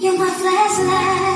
You're my flashlight.